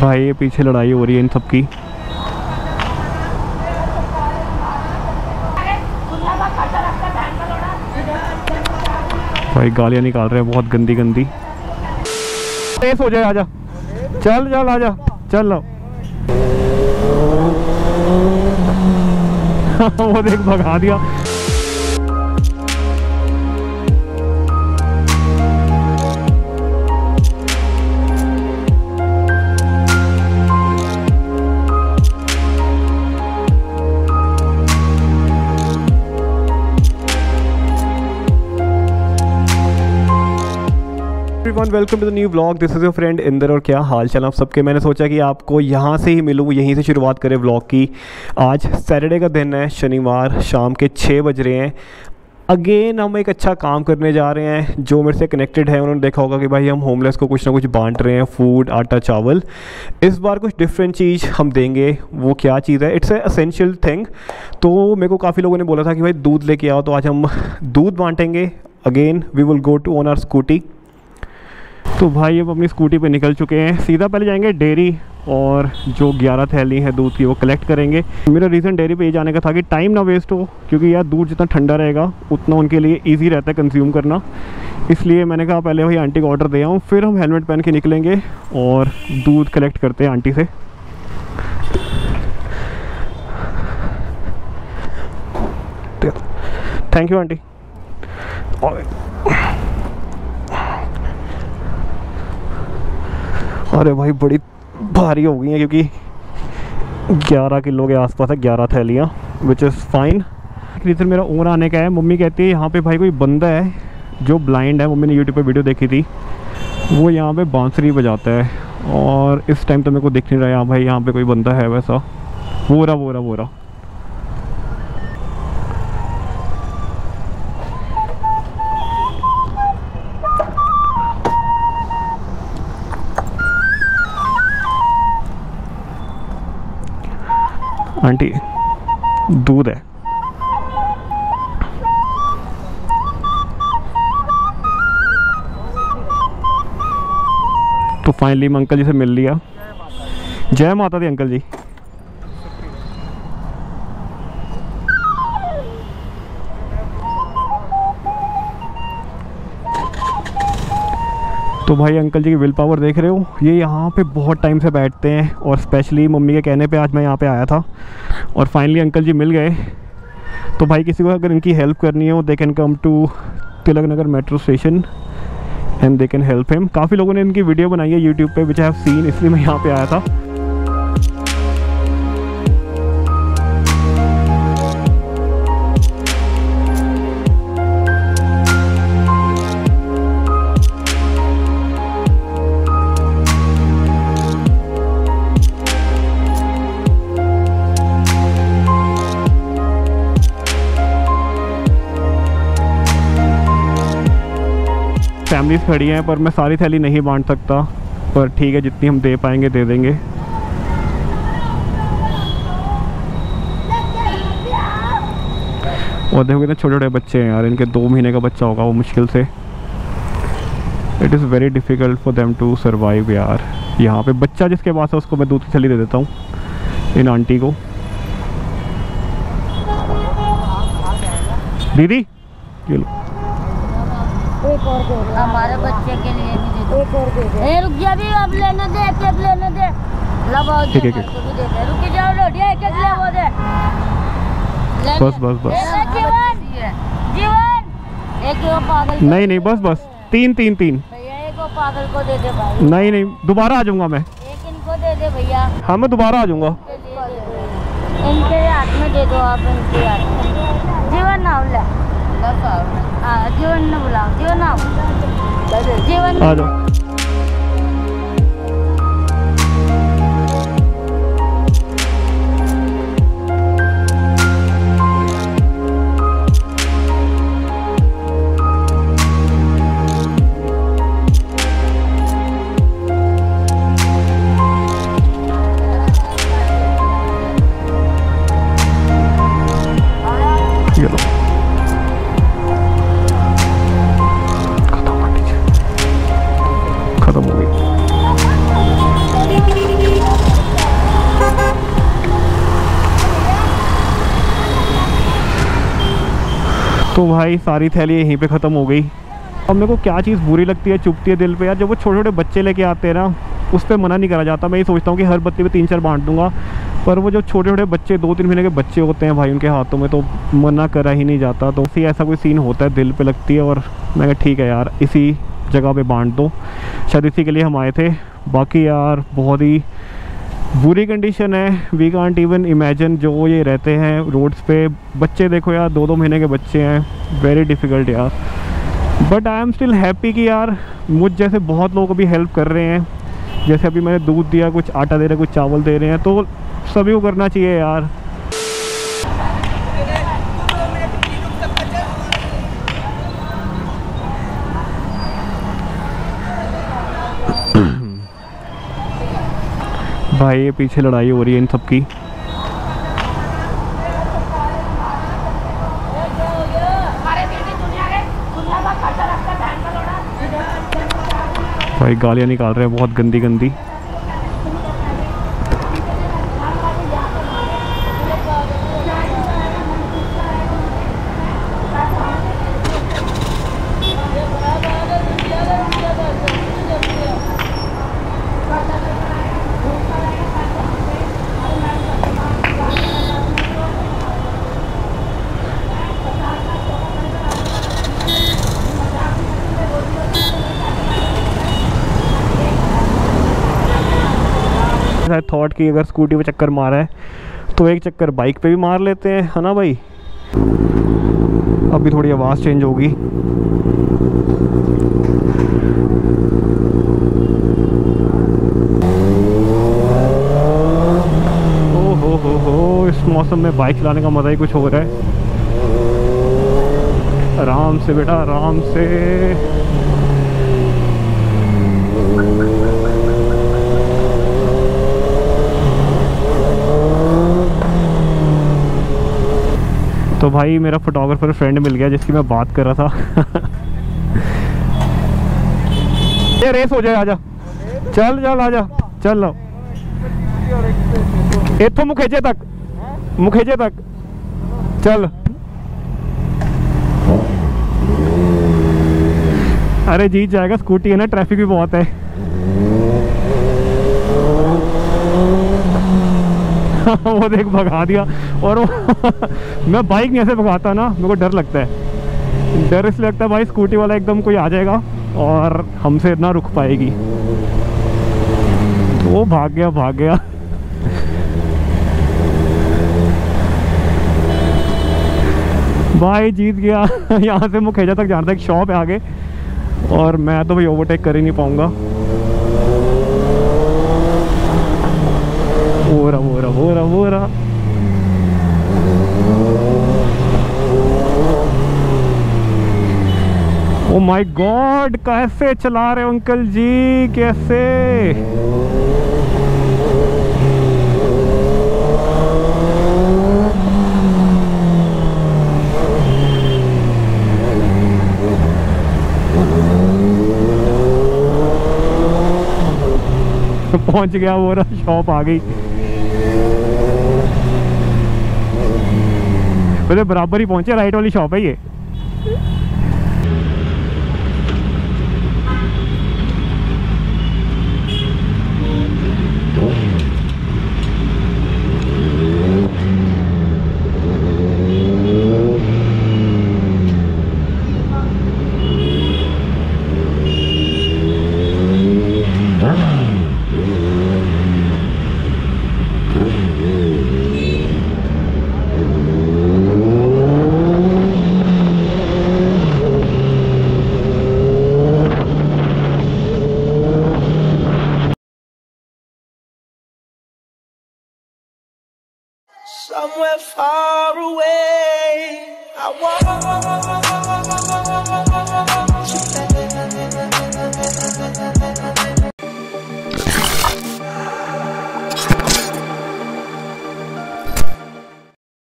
भाई, ये पीछे लड़ाई हो रही है इन सबकी। भाई, गालियाँ निकाल रहे हैं, बहुत गंदी गंदी। तेज हो जाए आजा। चल चल, आजा। चल लो वो देख, भगा दिया। Everyone welcome to the new blog this is your friend Inder और क्या हाल चाल आप सबके? मैंने सोचा कि आपको यहाँ से ही मिलूँ, यहीं से शुरुआत करें ब्लॉग की। आज सैटरडे का दिन है, शनिवार, शाम के छः बज रहे हैं। अगेन हम एक अच्छा काम करने जा रहे हैं। जो मेरे से कनेक्टेड है, उन्होंने देखा होगा कि भाई हम होमलेस को कुछ ना कुछ बांट रहे हैं फ़ूड आटा, चावल। इस बार कुछ डिफरेंट चीज़ हम देंगे। वो क्या चीज़ है? इट्स ए असेंशियल थिंग तो मेरे को काफ़ी लोगों ने बोला था कि भाई दूध लेके आओ तो आज हम दूध बांटेंगे। Again we will go to on our scooty तो भाई अब अपनी स्कूटी पे निकल चुके हैं। सीधा पहले जाएँगे डेयरी और जो 11 थैली है दूध की, वो कलेक्ट करेंगे। मेरा रीज़न डेयरी पे ये जाने का था कि टाइम ना वेस्ट हो, क्योंकि यार दूध जितना ठंडा रहेगा, उतना उनके लिए इजी रहता है कंज्यूम करना। इसलिए मैंने कहा पहले वही आंटी को ऑर्डर दे आऊँ, फिर हम हेलमेट पहन के निकलेंगे और दूध कलेक्ट करते हैं आंटी से। Thank you aunty. अरे भाई, बड़ी भारी हो गई है क्योंकि 11 किलो के आसपास है 11 थैलियाँ विच इज़ फाइन रीज़न मेरा और आने का है, मम्मी कहती है, यहाँ पे भाई कोई बंदा है जो ब्लाइंड है, मम्मी ने यूट्यूब पे वीडियो देखी थी। वो यहाँ पे बांसुरी बजाता है, और इस टाइम तो मेरे को दिख नहीं रहा है, यहाँ भाई, यहाँ पे कोई बंदा है, वैसा। वो रहा वो रहा वो रहा। आंटी, दूध है। तो फाइनली मैं अंकल जी से मिल लिया। जय माता दी अंकल जी। तो भाई अंकल जी की विल पावर देख रहे हो? ये यहाँ पे बहुत टाइम से बैठते हैं और स्पेशली मम्मी के कहने पे आज मैं यहाँ पे आया था। और फाइनली अंकल जी मिल गए। तो भाई किसी को अगर इनकी हेल्प करनी हो they can come to Tilak Nagar metro station and they can help him काफ़ी लोगों ने इनकी वीडियो बनाई है यूट्यूब पे विच हैव सीन इसलिए मैं यहाँ पे आया था। फैमिलीज़ खड़ी हैं, पर मैं सारी थैली नहीं बांट सकता। पर ठीक है, जितनी हम दे पाएँगे, दे देंगे। और देखो कितने छोटे छोटे बच्चे हैं यार, इनके दो महीने का बच्चा होगा वो मुश्किल से। It is very difficult for them to survive यार। यहाँ पे बच्चा जिसके पास है, उसको मैं दूध की थैली दे देता हूँ, इन आंटी को। दीदी? ये लो हमारे बच्चे के लिए भी दे दो। ए रुक जा भी अब लेने दे एक एक लेने दे। लगाओ ठीक है, दे ठीक। को दे दे। रुक जाओ लोटिया एक एक ले वो दे। बस दे। बस बस। जीवन। जीवन। एक वो पागल को नहीं नहीं बस बस। तीन तीन तीन। भैया एक वो पागल को दे दे भाई। नहीं नहीं दोबारा आ जाऊँगा मैं। एक इनको दे दे भैया। हाँ मैं दोबारा आ जाऊँगा। के दे दो। इनके हाथ में दे दो आप इनके हाथ में। जीवन नाम ले। हाँ जीवन ने बुलाओ जीवन नाम जीवन आ जाओ तो भाई सारी थैली यहीं पे ख़त्म हो गई। अब मेरे को क्या चीज़ बुरी लगती है चुपती है दिल पे? यार जब वो छोटे छोटे बच्चे लेके आते हैं ना, उस पर मना नहीं करा जाता। मैं ये सोचता हूँ कि हर बत्ती पे तीन चार बांट दूँगा, पर वो जो छोटे छोटे बच्चे दो तीन महीने के बच्चे होते हैं भाई उनके हाथों में तो मना करा ही नहीं जाता। तो उसी ऐसा कोई सीन होता है दिल पे लगती है, और मैं कहा, ठीक है यार, इसी जगह पे बांट दो। शायद इसी के लिए हम आए थे। बाकी यार, बहुत ही बुरी कंडीशन है। वी कॉन्ट इवन इमेजन जो ये रहते हैं रोड्स पे। बच्चे देखो यार दो दो महीने के बच्चे हैं। वेरी डिफ़िकल्ट यार। But I am still happy कि यार, मुझ जैसे बहुत लोग अभी हेल्प कर रहे हैं। जैसे अभी मैंने दूध दिया, कुछ आटा दे रहे कुछ चावल दे रहे हैं। तो सभी को करना चाहिए यार। भाई, ये पीछे लड़ाई हो रही है इन सब की। भाई, गालियाँ निकाल रहे हैं, बहुत गंदी गंदी शायद थॉट कि अगर स्कूटी पे चक्कर मारा है तो एक चक्कर बाइक पे भी मार लेते हैं, है ना भाई? अभी थोड़ी आवाज़ चेंज होगी। हो हो, इस मौसम में बाइक चलाने का मज़ा ही कुछ हो रहा है। आराम से बेटा, आराम से। तो भाई मेरा फोटोग्राफर फ्रेंड मिल गया जिसकी मैं बात कर रहा था। ये रेस हो जाए आजा चल चल आजा चल लो। इतों मुखेजे तक। मुखेजे तक। चल। अरे जीत जाएगा स्कूटी है ना ट्रैफ़िक भी बहुत है। वो देख भगा दिया। और मैं बाइक नहीं ऐसे भगाता ना, मेरे को डर लगता है। डर इसलिए लगता है भाई स्कूटी वाला एकदम कोई आ जाएगा और हमसे ना रुक पाएगी। वो भाग गया भाग गया। भाई जीत गया। यहाँ से मुखेजा तक जाना था एक शॉप है आगे। और मैं तो भाई ओवरटेक कर ही नहीं पाऊँगा हो हो रहा ओ माय गॉड कैसे चला रहे अंकल जी? कैसे? पहुँच गया वो रहा शॉप आ गई। वैसे बराबर ही पहुँचे राइट वाली शॉप है ये। somewhere far away. I want.